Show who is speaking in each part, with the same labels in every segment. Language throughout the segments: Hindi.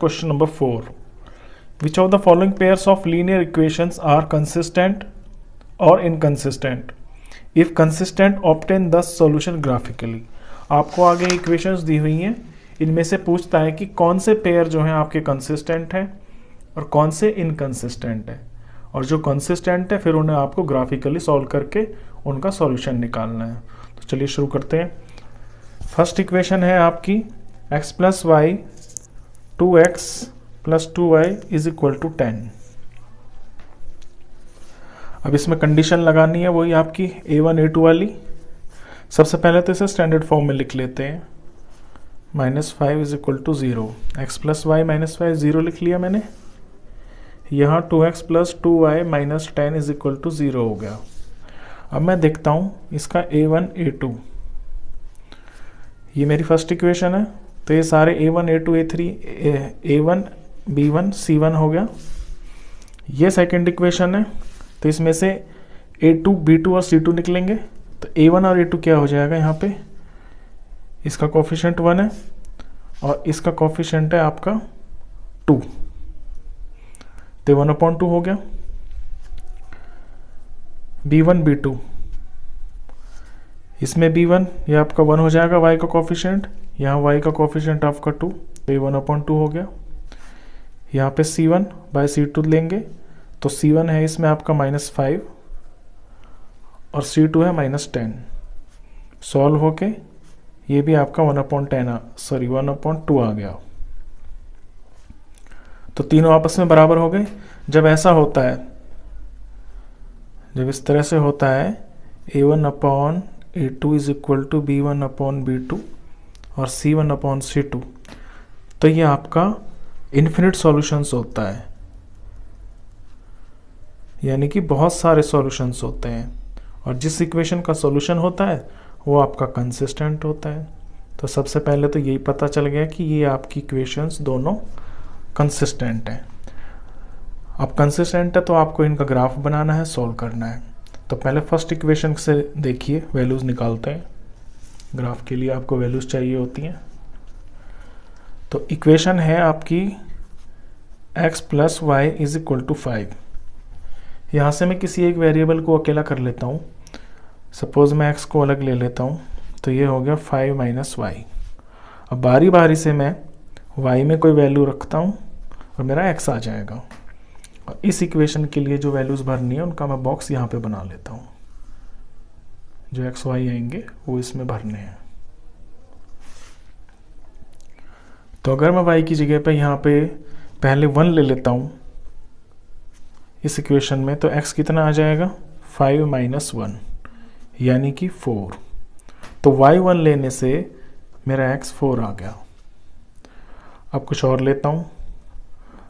Speaker 1: Question number four which of the following pairs of linear equation are consistent और inconsistent if consistent obtain the solution graphically आपको आगे इक्वेशंस दी हुई हैं। इनमें से पूछता है कि कौन से पेयर जो हैं आपके कंसिस्टेंट हैं और कौन से इनकंसिस्टेंट हैं। और जो कंसिस्टेंट है, फिर उन्हें आपको ग्राफिकली सॉल्व करके उनका सॉल्यूशन निकालना है। तो चलिए शुरू करते हैं। फ़र्स्ट इक्वेशन है आपकी x plus y two x plus two y is equal to ten. अब इसमें कंडीशन लगानी है वही आपकी ए वन, ए टू वाली। सबसे पहले तो इसे स्टैंडर्ड फॉर्म में लिख लेते हैं। Minus five is equal to zero. X plus y minus five zero लिख लिया मैंने। यहाँ two x plus two y minus ten is equal to zero हो गया। अब मैं देखता हूँ इसका ए वन, ए टू। ये मेरी फ़र्स्ट इक्वेशन है। तो ये सारे a one a two a three a one b one c one हो गया। ये सेकेंड इक्वेशन है तो इसमें से ए टू बी टू और सी टू निकलेंगे। तो ए वन और ए टू क्या हो जाएगा यहाँ पे? इसका कॉफिशेंट वन है और इसका कॉफिशेंट है आपका टू तो वन अपॉइंट टू हो गया। बी वन बी टू इसमें बी वन ये आपका वन हो जाएगा वाई का कॉफिशेंट यहाँ वाई का कॉफिशेंट आपका टू तो ये वन अपॉइंट टू हो गया। यहाँ पे सी वन बाई सी लेंगे तो सी वन है इसमें आपका माइनस फाइव और सी टू है माइनस टेन सॉल्व होके ये भी आपका one upon ten sorry one upon two आ गया। तो तीनों आपस में बराबर हो गए। जब ऐसा होता है, जब इस तरह से होता है a one upon a two is equal to b one upon b two और c one upon c two तो ये आपका इन्फिनिट सॉल्यूशंस होता है। यानी कि बहुत सारे सॉल्यूशंस होते हैं। और जिस इक्वेशन का सॉल्यूशन होता है, वो आपका कंसिस्टेंट होता है। तो सबसे पहले तो यही पता चल गया कि ये आपकी इक्वेशंस दोनों कंसिस्टेंट हैं। अब कंसिस्टेंट है तो आपको इनका ग्राफ बनाना है सॉल्व करना है। तो पहले फ़र्स्ट इक्वेशन से देखिए वैल्यूज़ निकालते हैं। ग्राफ के लिए आपको वैल्यूज़ चाहिए होती हैं। तो इक्वेशन है आपकी x plus y is equal to five यहाँ से मैं किसी एक वेरिएबल को अकेला कर लेता हूँ। सपोज़ मैं x को अलग ले लेता हूँ तो ये हो गया फाइव माइनस वाई अब बारी बारी से मैं y में कोई वैल्यू रखता हूँ और मेरा x आ जाएगा। और इस इक्वेशन के लिए जो वैल्यूज़ भरनी है, उनका मैं बॉक्स यहाँ पे बना लेता हूँ। जो एक्स वाई आएँगे, वो इसमें भरने हैं। तो अगर मैं वाई की जगह पे यहाँ पे पहले वन ले लेता हूँ, इस इक्वेशन में तो एक्स कितना आ जाएगा? फाइव माइनस वन यानी कि फोर तो वाई वन लेने से मेरा एक्स फोर आ गया। अब कुछ और लेता हूँ।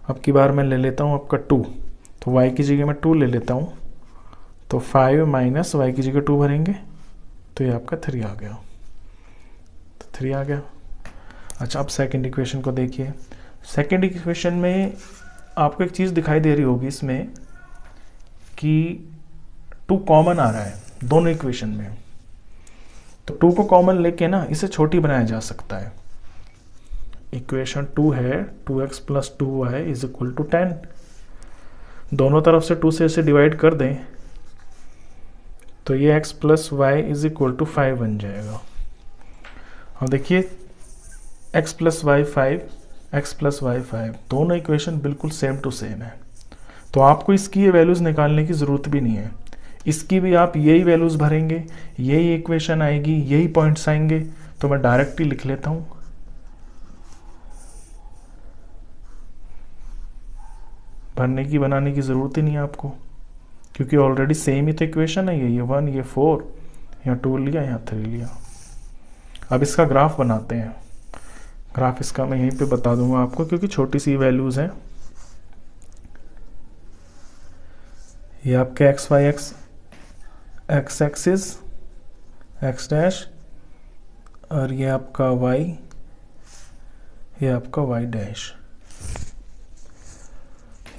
Speaker 1: अब की बार मैं ले लेता हूँ आपका टू तो वाई की जगह मैं टू ले लेता हूँ। तो फाइव माइनस वाई की जगह टू भरेंगे। तो ये आपका थ्री आ गया। तो थ्री आ गया। अच्छा अब सेकंड इक्वेशन को देखिए। सेकंड इक्वेशन में आपको एक चीज़ दिखाई दे रही होगी इसमें कि टू कॉमन आ रहा है, दोनों इक्वेशन में। तो टू को कॉमन लेके ना, इसे छोटी बनाया जा सकता है। इक्वेशन टू है two x plus two y is equal to ten दोनों तरफ़ से टू से इसे डिवाइड कर दें। तो ये x plus y is equal to five बन जाएगा। और देखिए, x plus y five x plus y five दोनों इक्वेशन बिल्कुल सेम टू सेम है। तो आपको इसकी ये वैल्यूज़ निकालने की ज़रूरत भी नहीं है। इसकी भी आप यही वैल्यूज़ भरेंगे, यही इक्वेशन आएगी, यही पॉइंट्स आएँगे। तो मैं डायरेक्ट ही लिख लेता हूँ। भरने की, बनाने की ज़रूरत ही नहीं है आपको। क्योंकि ऑलरेडी सेम ही तो इक्वेशन है, ये ये वन ये फोर यहाँ टू लिया, यहाँ थ्री लिया। अब इसका ग्राफ बनाते हैं। ग्राफ इसका मैं यहीं पे बता दूँगा आपको, क्योंकि छोटी सी वैल्यूज़ हैं। ये आपके x y x x axis x dash और ये आपका वाई ये आपका वाई डैश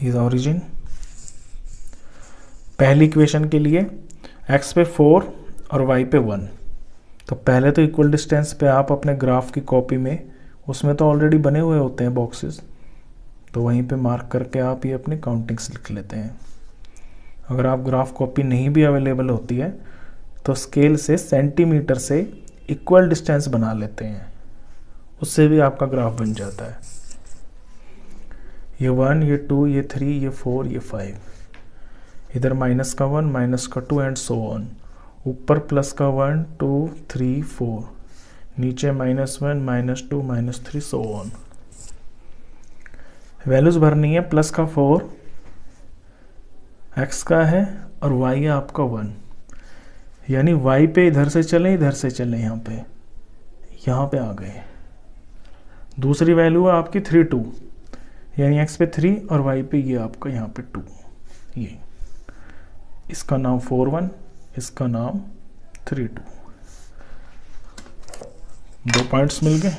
Speaker 1: इज़ ऑरिजिन पहली इक्वेशन के लिए x पे फोर और y पे वन तो पहले तो इक्वल डिस्टेंस पे आप अपने ग्राफ की कॉपी में, उसमें तो ऑलरेडी बने हुए होते हैं बॉक्सेस तो वहीं पे मार्क करके आप ये अपनी काउंटिंग्स लिख लेते हैं. अगर आप ग्राफ कॉपी नहीं भी अवेलेबल होती है तो स्केल से सेंटीमीटर से इक्वल डिस्टेंस बना लेते हैं. उससे भी आपका ग्राफ बन जाता है. ये वन ये टू ये थ्री ये फोर ये फाइव इधर माइनस का वन माइनस का टू एंड सो ऑन ऊपर प्लस का वन टू थ्री फोर नीचे minus one minus two minus three so on values भरनी है प्लस का फोर एक्स का है और वाई है आपका वन यानी वाई पे इधर से चलें, इधर से चलें यहाँ पे. यहाँ पे आ गए. दूसरी वैल्यू है आपकी थ्री टू यानी एक्स पे थ्री और वाई पे ये आपका यहाँ पे टू ये. इसका नाम फोर वन, इसका नाम थ्री टू। दो पॉइंट्स मिल गए।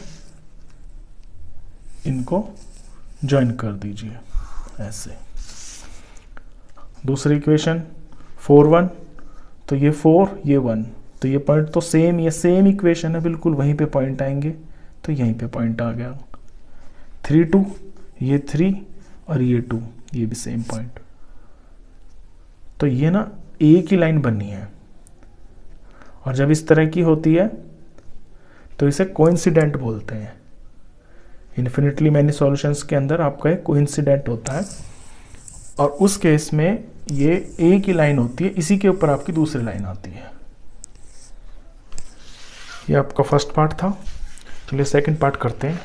Speaker 1: इनको ज्वाइन कर दीजिए, ऐसे। दूसरी इक्वेशन फोर वन तो ये फोर, ये वन तो ये पॉइंट तो सेम ये सेम इक्वेशन है, बिल्कुल वहीं पे पॉइंट आएँगे तो यहीं पे पॉइंट आ गया। थ्री टू, ये थ्री और ये टू, ये भी सेम पॉइंट तो ये ना एक ही लाइन बननी है। और जब इस तरह की होती है तो इसे कोइंसिडेंट बोलते हैं। इन्फिनिटली मैनी सॉल्यूशंस के अंदर आपका एक कोइंसिडेंट होता है। और उस केस में ये एक ही लाइन होती है, इसी के ऊपर आपकी दूसरी लाइन आती है। ये आपका फ़र्स्ट पार्ट था। चलिए सेकंड पार्ट करते हैं।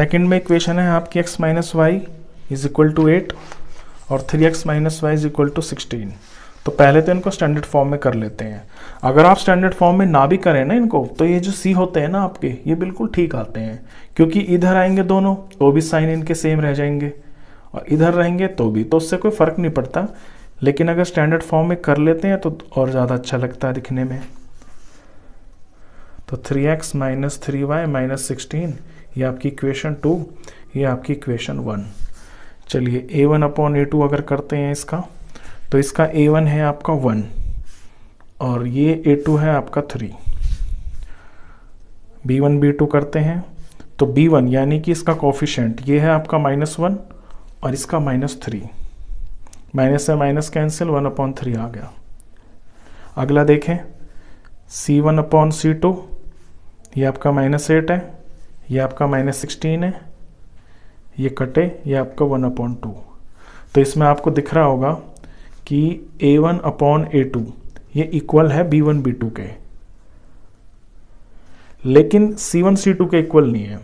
Speaker 1: सेकंड में इक्वेशन है आपकी x minus y is equal to eight और three x minus y is equal to sixteen तो पहले तो इनको स्टैंडर्ड फॉर्म में कर लेते हैं। अगर आप स्टैंडर्ड फॉर्म में ना भी करें ना इनको तो ये जो सी होते हैं ना आपके, ये बिल्कुल ठीक आते हैं। क्योंकि इधर आएँगे दोनों तो भी साइन इनके सेम रह जाएँगे। और इधर रहेंगे तो भी। तो उससे कोई फ़र्क नहीं पड़ता। लेकिन अगर स्टैंडर्ड फॉर्म में कर लेते हैं तो और ज़्यादा अच्छा लगता है दिखने में। तो three x minus three y minus sixteen ये आपकी इक्वेशन टू ये आपकी इक्वेशन वन चलिए a one upon a two अगर करते हैं इसका तो इसका ए वन है आपका वन और ये ए टू है आपका three b one b two करते हैं तो बी वन यानी कि इसका कॉफिशेंट ये है आपका माइनस वन और इसका माइनस थ्री माइनस से minus cancel one upon three आ गया. अगला देखें c one upon c two ये आपका माइनस एट है ये आपका माइनस सिक्सटीन है, ये कटे, ये आपका वन अपॉन टू तो इसमें आपको दिख रहा होगा कि a one upon a two ये इक्वल है बी वन बी टू के. लेकिन सी वन सी टू के इक्वल नहीं है.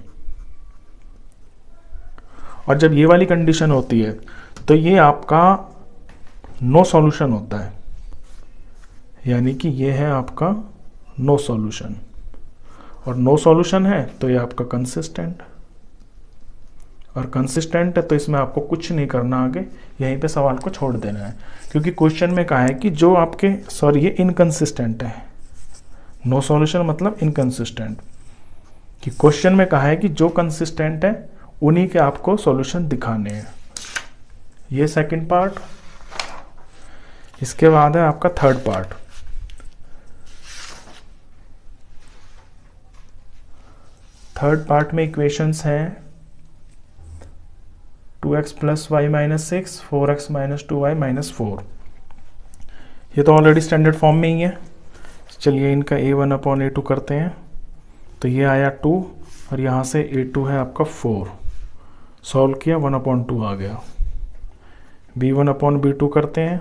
Speaker 1: और जब ये वाली कंडीशन होती है तो ये आपका नो सॉल्यूशन होता है. यानी कि ये है आपका नो सॉल्यूशन और नो no सॉल्यूशन है तो ये आपका कंसिस्टेंट और कंसिस्टेंट है तो इसमें आपको कुछ नहीं करना आगे, यहीं पे सवाल को छोड़ देना है। क्योंकि क्वेश्चन में कहा है कि जो आपके सॉरी ये इनकंसिस्टेंट है। नो no सॉल्यूशन मतलब इनकंसिस्टेंट कि क्वेश्चन में कहा है कि जो कंसिस्टेंट है, उन्हीं के आपको सॉल्यूशन दिखाने हैं। ये सेकंड पार्ट इसके बाद है आपका थर्ड पार्ट थर्ड पार्ट में इक्वेशंस हैं। Two x plus y minus six four x minus two y minus four ये तो ऑलरेडी स्टैंडर्ड फॉर्म में ही है। चलिए इनका a one upon a two करते हैं। तो ये आया टू और यहाँ से ए टू है आपका फोर सॉल्व किया वन अपॉन टू आ गया। B one upon b two करते हैं।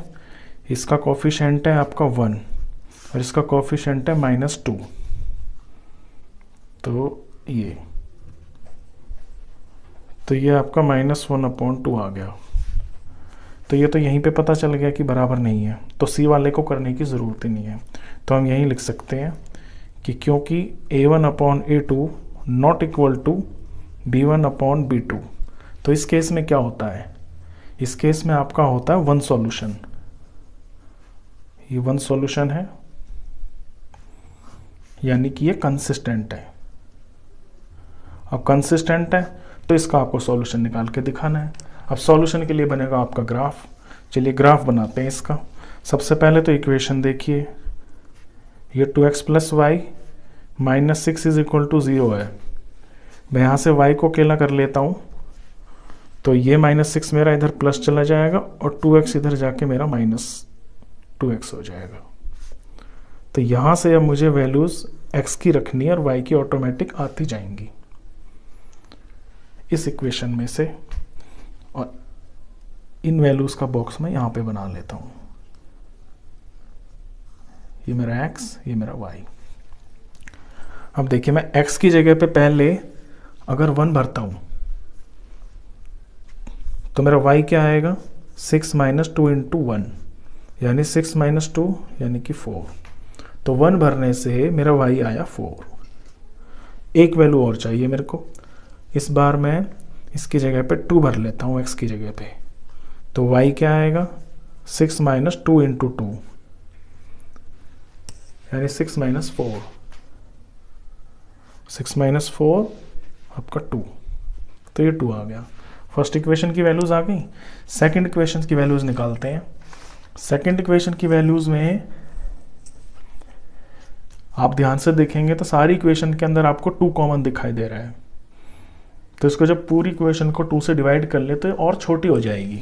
Speaker 1: इसका कॉफिशेंट है आपका वन और इसका कॉफिशेंट है माइनस टू तो ये। तो ये आपका माइनस वन अपॉइंट टू आ गया। तो ये तो यहीं पे पता चल गया कि बराबर नहीं है। तो सी वाले को करने की ज़रूरत ही नहीं है। तो हम यहीं लिख सकते हैं कि क्योंकि a one upon a two not equal to b one upon b two तो इस केस में क्या होता है? इस केस में आपका होता है वन सॉल्यूशन ये वन सॉल्यूशन है। यानी कि ये कंसिस्टेंट है। अब कंसिस्टेंट है तो इसका आपको सॉल्यूशन निकाल के दिखाना है। अब सॉल्यूशन के लिए बनेगा आपका ग्राफ चलिए ग्राफ बनाते हैं इसका। सबसे पहले तो इक्वेशन देखिए। ये two x plus y minus six is equal to zero है। मैं यहाँ से y को अकेला कर लेता हूँ। तो ये माइनस सिक्स मेरा इधर प्लस चला जाएगा और टू एक्स इधर जाके मेरा माइनस टू एक्स हो जाएगा। तो यहाँ से अब मुझे वैल्यूज़ x की रखनी है और y की ऑटोमेटिक आती जाएँगी। इस इक्वेशन में से और इन वैल्यूज़ का बॉक्स मैं यहाँ पे बना लेता हूँ। ये मेरा x, ये मेरा y अब देखिए, मैं x की जगह पे पहले अगर वन भरता हूँ तो मेरा y क्या आएगा? Six minus two into one यानी सिक्स माइनस टू यानी कि फोर तो वन भरने से मेरा y आया फोर एक वैल्यू और चाहिए मेरे को। इस बार मैं इसकी जगह पे टू भर लेता हूँ एक्स की जगह पे। तो वाई क्या आएगा? Six minus two into two यानी six minus four six minus four आपका टू तो ये टू आ गया। फ़र्स्ट इक्वेशन की वैल्यूज़ आ गई। सेकंड इक्वेशन की वैल्यूज़ निकालते हैं। सेकंड इक्वेशन की वैल्यूज़ में आप ध्यान से देखेंगे तो सारी इक्वेशन के अंदर आपको टू कॉमन दिखाई दे रहा है। तो इसको जब पूरी इक्वेशन को टू से डिवाइड कर ले तो और छोटी हो जाएगी।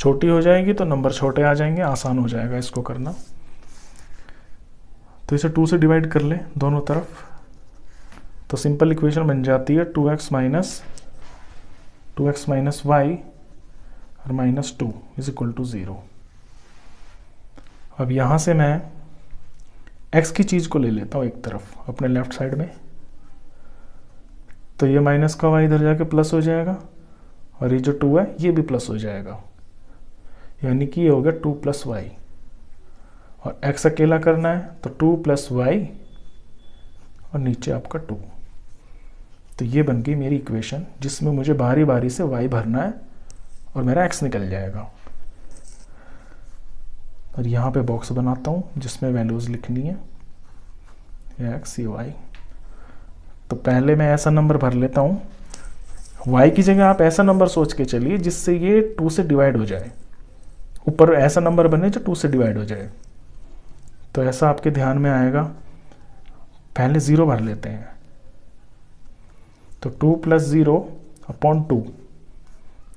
Speaker 1: छोटी हो जाएगी तो नंबर छोटे आ जाएँगे, आसान हो जाएगा इसको करना। तो इसे टू से डिवाइड कर ले दोनों तरफ़। तो सिंपल इक्वेशन बन जाती है two x minus two x minus y और minus two is equal to zero अब यहाँ से मैं एक्स की चीज़ को ले लेता हूँ एक तरफ़, अपने लेफ़्ट साइड में। तो ये माइनस का वाई इधर जाके प्लस हो जाएगा और ये जो टू है, ये भी प्लस हो जाएगा। यानी कि ये हो गया टू प्लस वाई और एक्स अकेला करना है तो टू प्लस वाई और नीचे आपका टू तो ये बन गई मेरी इक्वेशन जिसमें मुझे बारी बारी से वाई भरना है और मेरा एक्स निकल जाएगा। और यहाँ पे बॉक्स बनाता हूँ, जिसमें वैल्यूज़ लिखनी है एक्स ये वाई तो पहले मैं ऐसा नंबर भर लेता हूँ। वाई की जगह आप ऐसा नंबर सोच के चलिए जिससे ये टू से डिवाइड हो जाए। ऊपर ऐसा नंबर बने जो टू से डिवाइड हो जाए। तो ऐसा आपके ध्यान में आएगा। पहले ज़ीरो भर लेते हैं। तो two plus zero upon two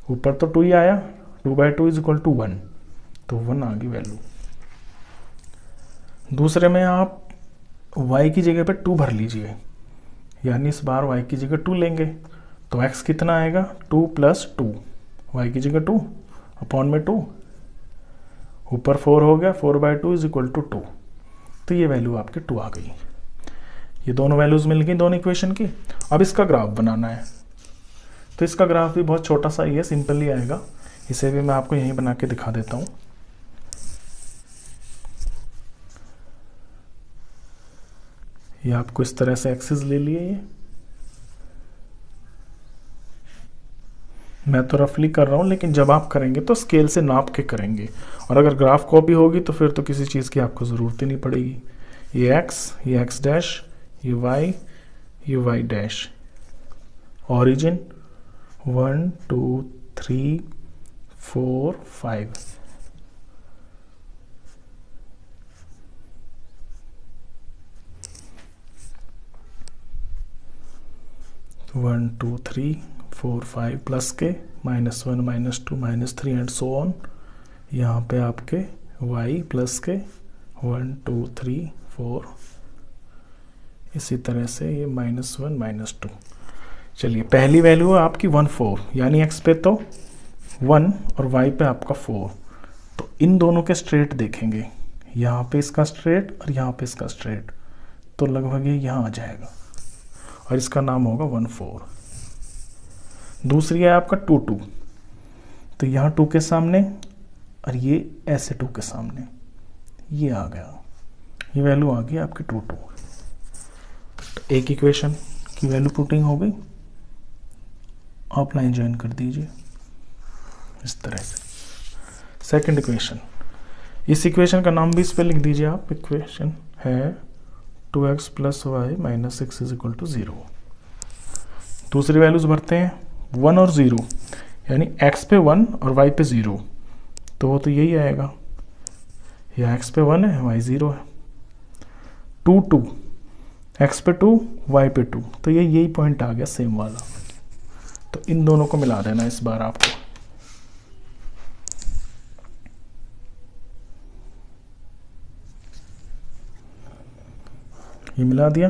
Speaker 1: ऊपर तो टू ही आया। Two by two is equal to one तो वन आ गई वैल्यू दूसरे में आप y की जगह पे टू भर लीजिए। यानी इस बार y की जगह टू लेंगे तो x कितना आएगा? टू प्लस टू वाई की जगह टू अपॉन में टू ऊपर फोर हो गया four by two is equal to two तो ये वैल्यू आपकी टू आ गई। ये दोनों वैल्यूज़ मिल गई दोनों इक्वेशन की। अब इसका ग्राफ बनाना है। तो इसका ग्राफ भी बहुत छोटा सा ही है सिंपल आएगा। इसे भी मैं आपको यहीं बना के दिखा देता हूँ। ये आपको इस तरह से एक्सेस ले लिए ये। मैं तो रफली कर रहा हूँ, लेकिन जब आप करेंगे तो स्केल से नाप के करेंगे। और अगर ग्राफ कॉपी होगी तो फिर तो किसी चीज़ की आपको ज़रूरत ही नहीं पड़ेगी। ये एक्स ये एक्स डैश ये वाई ये y dash origin one two three four five one, two, three, four, five plus के, minus one, minus two, minus three, and so on. यहाँ पे आपके y प्लस के, वन, टू, थ्री, फोर, इसी तरह से ये माइनस वन, माइनस टू। चलिए, पहली वैल्यू है आपकी वन, फोर, यानी x पे तो वन और y पे आपका फोर। तो इन दोनों के स्ट्रेट देखेंगे। यहाँ पे इसका स्ट्रेट और यहाँ पे इसका स्ट्रेट। तो लगभग ये यहाँ आ जाएगा। और इसका नाम होगा वन फोर। दूसरी है आपका टू टू। तो यहाँ टू के सामने और ये ऐसे टू के सामने। ये आ गया। ये वैल्यू आ गई आपकी टू टू। तो एक इक्वेशन की वैल्यू पुटिंग हो गई। आप लाइन ज्वाइन कर दीजिए। इस तरह से। सेकंड इक्वेशन इस इक्वेशन का नाम भी इस पर लिख दीजिए आप। इक्वेशन है two x plus y minus six is equal to zero दूसरी वैल्यूज़ भरते हैं। वन और ज़ीरो यानी एक्स पे वन और वाई पे ज़ीरो तो वो तो यही आएगा। या एक्स पे वन है वाई ज़ीरो है। टू टू एक्स पे टू वाई पे टू तो ये, यही पॉइंट आ गया सेम वाला। तो इन दोनों को मिला देना इस बार आपको। ये मिला दिया।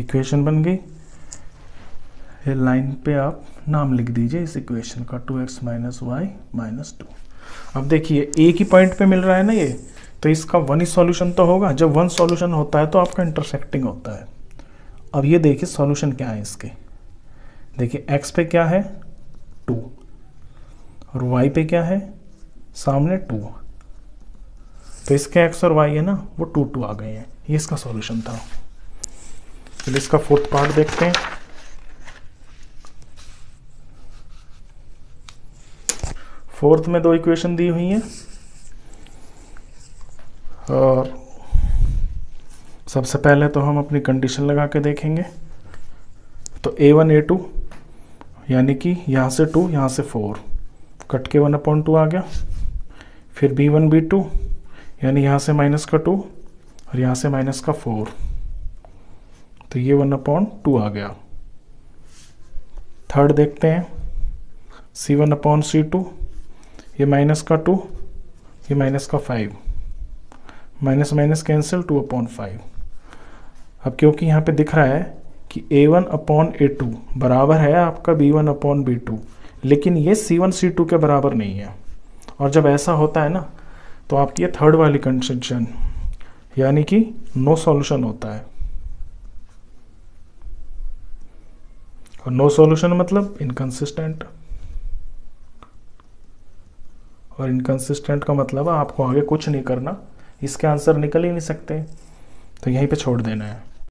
Speaker 1: इक्वेशन बन गई। ये लाइन पे आप नाम लिख दीजिए इस इक्वेशन का two x minus y minus two अब देखिए एक ही पॉइंट पे मिल रहा है ना ये तो इसका वन ही सॉल्यूशन तो होगा। जब वन सॉल्यूशन होता है तो आपका इंटरसेक्टिंग होता है। अब ये देखिए सॉल्यूशन क्या है इसके। देखिए एक्स पे क्या है? टू और वाई पे क्या है? सामने टू तो इसके एक्स और वाई है ना, वो टू टू आ गए हैं। ये इसका सॉल्यूशन था। चलिए इसका फोर्थ पार्ट देखते हैं। फोर्थ में दो इक्वेशन दी हुई हैं। और सबसे पहले तो हम अपनी कंडीशन लगा के देखेंगे। तो ए वन ए टू यानी कि यहाँ से टू यहाँ से फोर कट के वन अपॉइंट टू आ गया। फिर बी वन बी टू यानी यहाँ से माइनस का टू और यहाँ से माइनस का फोर तो ये वन अपॉन टू आ गया। थर्ड देखते हैं। C one upon c two ये माइनस का टू ये माइनस का five minus minus cancel two upon five अब क्योंकि यहाँ पे दिख रहा है कि a one upon a two बराबर है आपका b one upon b two लेकिन ये सी वन सी टू के बराबर नहीं है। और जब ऐसा होता है ना तो आपकी ये थर्ड वाली कंडीशन यानी कि नो सॉल्यूशन होता है। और नो सॉल्यूशन मतलब इनकंसिस्टेंट और इनकंसिस्टेंट का मतलब आपको आगे कुछ नहीं करना, इसके आंसर निकल ही नहीं सकते। तो यहीं पे छोड़ देना है।